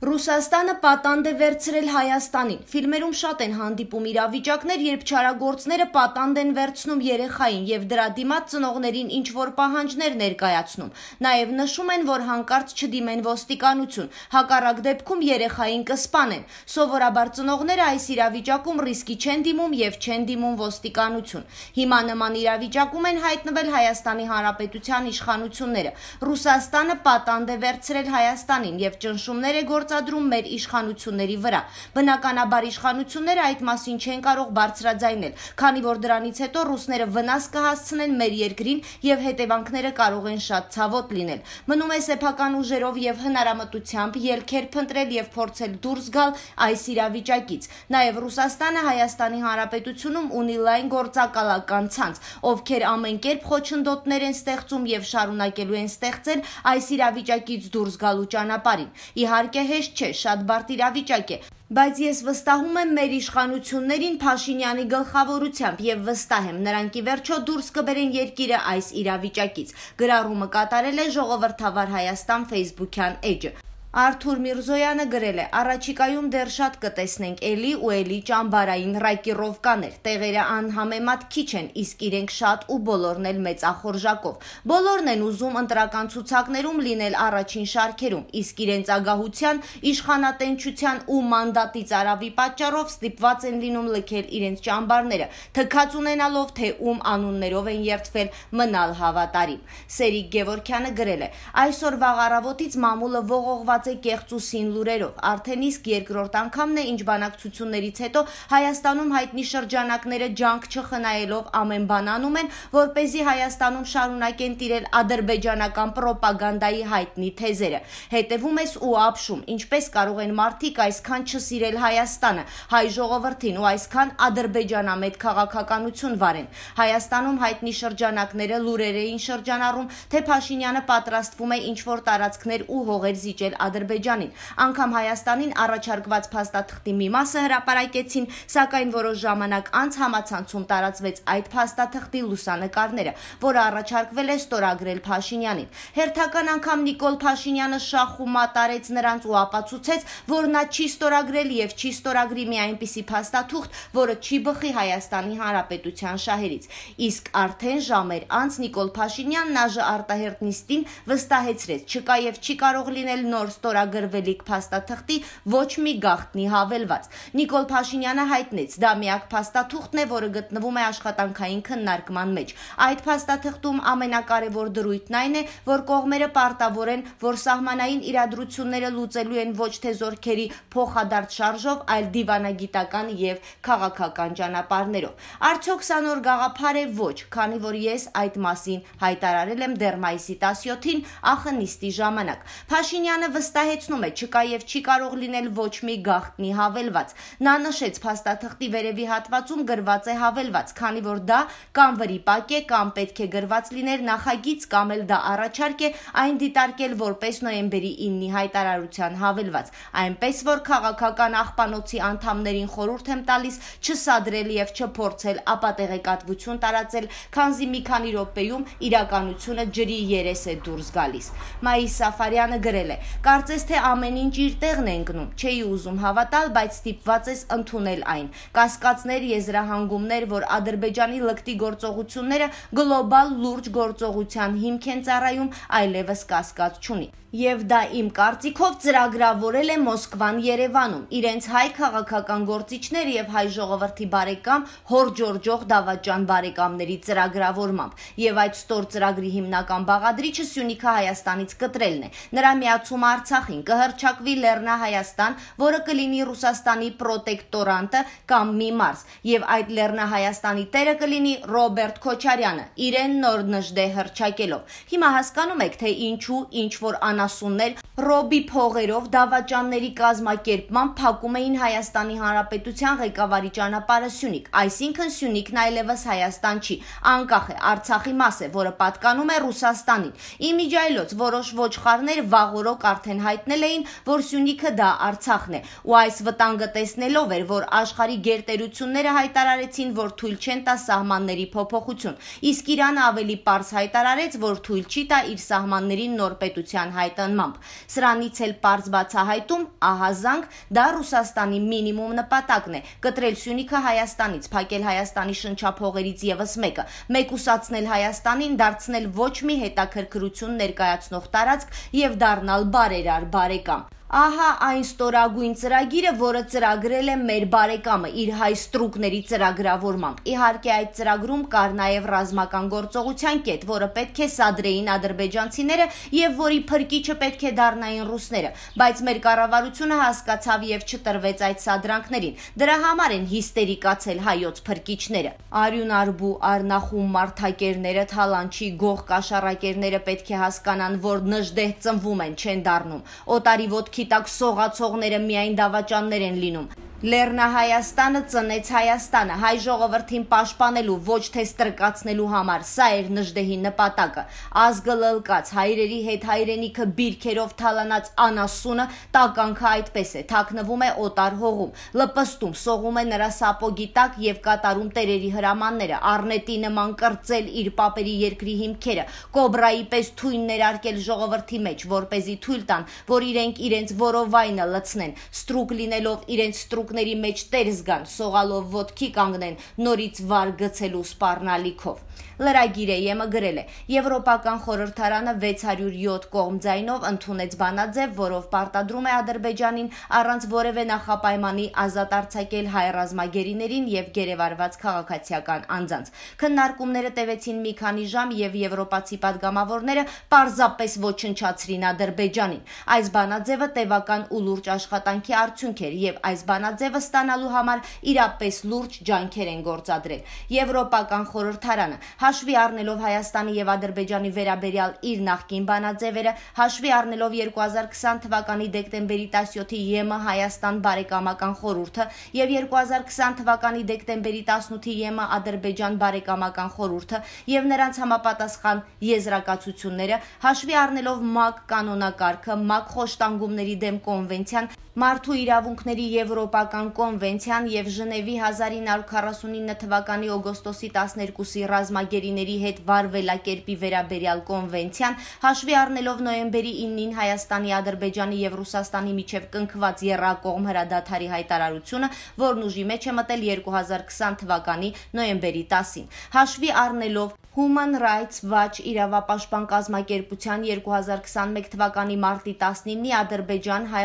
Ռուսաստանը պատանդ է վերցրել Հայաստանին։ Ֆիլմերում շատ են հանդիպում իրավիճակներ, երբ չարագործները պատանդ են վերցնում երեխային եւ դրա դիմաց ծնողներին ինչ որ պահանջներ ներկայացնում։ Նաեւ նշում են, որ հանկարծ չդիմեն ոստիկանություն, հակառակ դեպքում երեխային կսպանեն։ Սովորաբար ծնողները այս իրավիճակում ռիսկի չեն դիմում եւ չեն դիմում ոստիկանություն։ Հիմա նման իրավիճակում են հայտնվել Հայաստանի Հանրապետության իշխանությունները։ Ռուսաստանը պատանդ է վերցրել Հայաստանին եւ ճնշումներ է գործ գործադրում մեր իշխանությունների վրա։ Բնականաբար իշխանությունները այդ մասին չեն կարող բարձրաձայնել, քանի որ դրանից հետո ռուսները վնաս կհասցնեն մեր երկրին եւ հետևանքները կարող են շատ ցավոտ լինել։ Մնում է սեփական ուժերով եւ հնարամտությամբ ելքեր փնտրել եւ փորձել դուրս գալ այս իրավիճակից։ Նաեւ Ռուսաստանը Հայաստանի Հանրապետությունում ունի լայն գործակալական ցանց, ովքեր ամեն կերպ խոչընդոտներ են ստեղծում եւ շարունակելու են ստեղծել այս իրավիճակից դուրս գալու ճանապարհին։ Իհարկե հեշտ չէ, շատ բարդ իրավիճակ է, բայց ես վստահում եմ մեր իշխանություններին Փաշինյանի գլխավորությամբ եւ վստահ եմ նրանք ի վերջո դուրս կբերեն երկիրը այս իրավիճակից։ Գրառումը կատարել է ժողովրդավար Հայաստան Facebook-յան էջը։ Արթուր Միրզոյանը գրել է. «Առաջիկայում դեռ շատ կտեսնենք էլի ու էլի ճամբարային ռակիրովկաներ։ Տեղերը անհամեմատ քիչ են, իսկ իրենք շատ ու բոլորն էլ մեծախորժակով։ Բոլորն են ուզում ընտրական ցուցակներում լինել առաջին շարքերում, իսկ իրենց ագահության, իշխանատենչության ու մանդատի ծարավի պատճառով ստիպված են լինում լքել իրենց ճամբարները, թքած ունենալով, թե ում անուններով են երդվել մնալ հավատարիմ»։ Սերիկ Գևորքյանը գրել է. «Այսօր վաղ առավոտից մամուլը ողողված ստեղծված է կեղծ ու սին լուրերով։ Արդեն իսկ երկրորդ անգամն է, ինչ բանակցություններից հետո Հայաստանում հայտնի շրջանակները ջանք չխնայելով ամեն բան անում են, որ เป զի Հայաստանում շարունակեն տիրել ադրբեջանական ռոպագանդայի հայտնի թեզերը։ Հետևում ես ու ապշում, ինչպես կարող են մարդիկ այսքան չսիրել Հայաստանը, հայ ժողովրդին ու այսքան ադրբեջանամետ քաղաքականություն վարեն։ Հայաստանում հայտնի շրջանակները լուրեր էին շրջանառում, թե Փաշինյանը պատրաստվում է ինչ որ տարածքներ ու հողեր զիջել Ադրբեջանին։ Անկամ Հայաստանին առաջարկված փաստաթղթի մի մասը հրապարակեցին, սակայն որոշ ժամանակ անց համացանցում տարածվեց այդ փաստաթղթի լուսանկարները, որը առաջարկվել է ստորագրել Փաշինյանին։ Հերթական անգամ Նիկոլ Փաշինյանը շախ ու մատարեց նրանց ու ապացուցեց, որ նա չի ստորագրել եւ չի ստորագրի մի այնպիսի փաստաթուղթ, որը չի բխի Հայաստանի Հանրապետության շահերից։ Իսկ արդեն ժամեր անց Նիկոլ Փաշինյանն ԱԺ արտահերտ նիստին վստահեցրեց, չկա եւ չի կարող լինել նոր ստորագրվելիք փաստաթղթի ոչ մի գաղտնի հավելված։ Նիկոլ Փաշինյանը հայտնեց, դա միակ փաստաթուղթն է, որը գտնվում է աշխատանքային քննարկման մեջ։ Այդ փաստաթղթում ամենակարևոր դրույթն այն է, որ կողմերը պարտավոր են, որ սահմանային իրադրությունները լուծելու են ոչ թե զորքերի փոխադարձ շարժով, այլ դիվանագիտական եւ քաղաքական ճանապարհներով։ Արդյոք սա նոր գաղափար է ոչ, քանի որ ես այդ մասին հայտարարել եմ դեռ մայիսի 17-ին ԱԽ-նիստի ժամանակ։ Փաշինյանը վստահեցնում է, չկա եւ չի կարող լինել ոչ մի գաղտնի հավելված։ Նա նշեց փաստաթղթի վերևի հատվածում գրված է հավելված, քանի որ դա կամ վրիպակ է, կամ պետք է գրված լիներ նախագիծ, կամ էլ դա առաջարկ է այն դիտարկել որպես նոյեմբերի 9-ի հայտարարության հավելված։ Այնպես որ քաղաքական աղբանոցի անդամներին խորհուրդ եմ տալիս չսադրել եւ չփորձել ապատեղեկատվություն տարածել, քանզի մի քանի րոպեում իրականությունը ջրի երես է դուրս գալիս։ Մայիս Սաֆարյանը գրել է. Կարծես թե ամեն ինչ իր տեղն է ընկնում։ Չէի ուզում հավատալ, բայց ստիպված ես ընդունել այն։ Կասկածներ, եզրահանգումներ, որ Ադրբեջանի լկտի գործողությունները գլոբալ լուրջ գործողության հիմք են ծառայում, այլևս կասկած չունի եւ դա իմ կարծիքով ծրագրավորել է Մոսկվան Երևանում իրենց հայ քաղաքական գործիչներ եւ հայ ժողովրդի բարեկամ հորջորջող դավաճան բարեկամների ծրագրավորմամբ եւ այդ ստոր ծրագրի հիմնական բաղադրիչը Սյունիքը Հայաստանից կտրելն է նրա միացումը Արցախին կհրճակվի Լեռնա Հայաստան որը կլինի Ռուսաստանի պրոտեկտորանտը կամ մի մարզ եւ այդ Լեռնա Հայաստանի տերը կլինի Ռոբերտ Քոչարյանը իրեն նոր նժդե հրճակելով հիմա հասկանում եք թե ինչու ինչ որ ան անասուններ ռոբի փողերով դավաճանների կազմակերպման փակում էին Հայաստանի Հանրապետության ղեկավարի ճանապարհը Սյունիք, այսինքն Սյունիքն այլևս Հայաստան չի, անկախ է Արցախի մաս է, որը պատկանում է Ռուսաստանին։ Իմիջայլոց որոշ ոչխարներ վաղորոք արդեն հայտնել էին, որ Սյունիքը դա Արցախն է, ու այս վտանգը տեսնելով էր, որ աշխարհի գերտերությունները հայտարարեցին, որ թույլ չեն տա սահմանների փոփոխություն։ Իսկ Իրանը ավելի པարզ հայտարարեց, որ թույլ չի տա իր սահմաններին նոր պետության հայ հայտնմամբ։ Սրանից էլ པարզ բացահայտում ահազանգ դա Ռուսաստանի մինիմում նպատակն է՝ կտրել Սյունիքը Հայաստանից, փակել Հայաստանի շնչափողերից եւս մեկը, մեկուսացնել Հայաստանին, դարձնել ոչ մի հետաքրքրություն ներկայացնող տարածք եւ դառնալ բարերար բարեկամ։ Ահա այն ստորագույն ծրագիրը, որը ծրագրել է մեր բարեկամը իր հայ ստրուկների ծրագրավորմամբ։ Իհարկե այդ ծրագրում կար նաև ռազմական գործողության կետ, որը պետք է սադրեին ադրբեջանցիները եւ որի փրկիչը պետք է դառնային ռուսները, բայց մեր կառավարությունը հասկացավ եւ չտրվեց այդ սադրանքներին։ Դրա համար են հիստերիկացել հայոց փրկիչները։ Արյուն արբու արնախում մարտակերները, թալանչի գող կաշառակերները պետք է հասկանան, որ նժդեհ ծնվում են, չեն դառնում։ Օտարի ոտքի ոտքի տակ սողացողները միայն դավաճաններ են լինում։ Լեռնահայաստանը ծնեց Հայաստանը հայ ժողովրդին պաշտպանելու ոչ թե ստրկացնելու համար սա էր նժդեհի նպատակը ազգը լլկած հայրերի հետ հայրենիքը բիրքերով թալանած անասունը տականքը այդպես է թաքնվում է օտար հողում լպստում սողում է նրա սապոգի տակ եւ կատարում տերերի հրամանները առնետի նման կրծել իր papերի երկրի հիմքերը կոբրայի պես թույն ներարկել ժողովրդի մեջ որ เป զի թույլ տան որ իրենք իրենց որովայնը լցնեն ստրուկ լինելով իրենց ստրուկ թուրքների մեջ տեր զգան, սողալով ոտքի կանգնեն նորից վար գցելու սպառնալիքով։ Լրագիրը եմը գրել է. Եվրոպական խորհրդարանը 607 կողմ ձայնով ընդունեց բանաձև, որով պարտադրում է Ադրբեջանին առանց որևէ նախապայմանի ազատ արձակել հայ ռազմագերիներին եւ գերեվարված քաղաքացիական անձանց։ Քննարկումները տևեցին մի քանի ժամ եւ եվրոպացի падգամավորները պարզապես ոչնչացրին Ադրբեջանին։ Այս բանաձևը տևական ու լուրջ աշխատանքի արդյունք էր եւ այս բանաձև բանաձևը ստանալու համար իրապես լուրջ ջանքեր են գործադրել։ Եվրոպական խորհրդարանը հաշվի առնելով Հայաստանի եւ Ադրբեջանի վերաբերյալ իր նախկին բանաձևերը, հաշվի առնելով 2020 թվականի դեկտեմբերի 17-ի ԵՄ Հայաստան բարեկամական խորհուրդը եւ 2020 թվականի դեկտեմբերի 18-ի ԵՄ Ադրբեջան բարեկամական խորհուրդը եւ նրանց համապատասխան եզրակացությունները, հաշվի առնելով ՄԱԿ կանոնակարգը, ՄԱԿ խոշտանգումների դեմ կոնվենցիան, Մարդու իրավունքների Եվրոպական կոնվենցիան եւ Ժնևի 1949 թվականի օգոստոսի 12-ի ռազմագերիների հետ վարվելակերպի վերաբերյալ կոնվենցիան, հաշվի առնելով նոյեմբերի 9-ին Հայաստանի, Ադրբեջանի եւ Ռուսաստանի միջև կնքված երրակողմ հրադադարի հայտարարությունը, որն ուժի մեջ է մտել 2020 թվականի նոյեմբերի 10-ին։ Հաշվի առնելով Human Rights Watch իրավապաշտպան կազմակերպության 2021 թվականի մարտի 19-ի Ադրբեջան հայ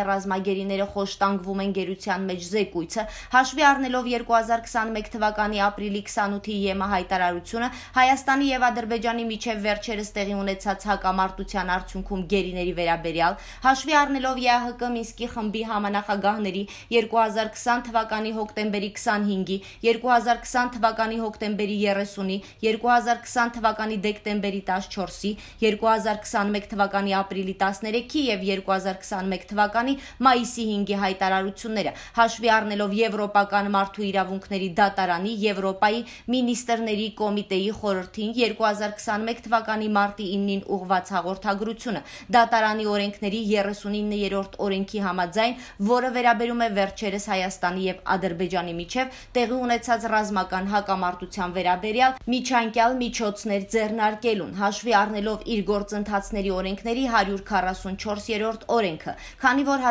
ռազմագերիները խոշտանգվում են գերության մեջ զեկույցը, հաշվի առնելով 2021 թվականի ապրիլի 28-ի ԵՄ հայտարարությունը Հայաստանի եւ Ադրբեջանի միջև վերջերս տեղի ունեցած հակամարտության արդյունքում գերիների վերաբերյալ, հաշվի առնելով ԵԱՀԿ Մինսկի խմբի համանախագահների 2020 թվականի հոկտեմբերի 25-ի, 2020 թվականի հոկտեմբերի 30-ի, 2020 2020 թվականի դեկտեմբերի 14-ի, 2021 թվականի ապրիլի 13-ի եւ 2021 թվականի մայիսի 5-ի հայտարարությունները, հաշվի առնելով Եվրոպական մարդու իրավունքների դատարանի Եվրոպայի մինիստրների կոմիտեի խորհրդին 2021 թվականի մարտի 9-ին ուղված հաղորդագրությունը, դատարանի օրենքների 39-րդ օրենքի համաձայն, որը վերաբերում է վերջերս Հայաստանի եւ Ադրբեջանի միջև տեղի ունեցած ռազմական հակամարտության վերաբերյալ միջանկյալ միջոց միջոցներ ձեռնարկելուն, հաշվի առնելով իր գործընթացների օրենքների 144-րդ օրենքը, քանի որ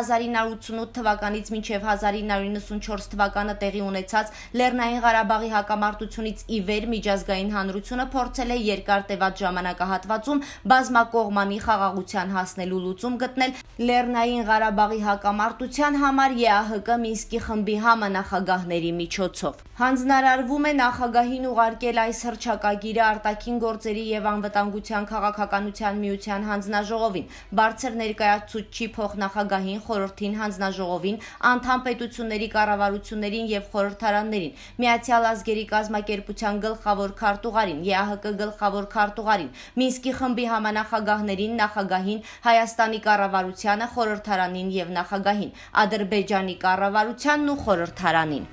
1988 թվականից մինչև 1994 թվականը տեղի ունեցած Լեռնային Ղարաբաղի հակամարտությունից ի վեր միջազգային հանրությունը փորձել է երկար տևած ժամանակահատվածում բազմակողմանի խաղաղության հասնելու լուծում գտնել Լեռնային Ղարաբաղի հակամարտության համար ԵԱՀԿ Մինսկի խմբի համանախագահների միջոցով։ Հանձնարարվում է նախագահին ուղարկել այս հրճակագիրը արտաքին գործերի եւ անվտանգության քաղաքականության միության հանձնաժողովին, բարձր ներկայացուցչի փոխնախագահին, խորհրդին հանձնաժողովին, անդամ պետությունների կառավարություններին եւ խորհրդարաններին, Միացյալ ազգերի կազմակերպության գլխավոր քարտուղարին, ԵԱՀԿ գլխավոր քարտուղարին, Մինսկի խմբի համանախագահներին, նախագահին, Հայաստանի կառավարությանը, խորհրդարանին եւ նախագահին, Ադրբեջանի կառավարությանն ու խորհրդարանին։